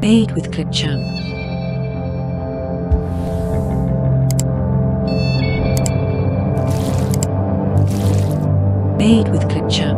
Made with Clipchamp. Made with Clipchamp.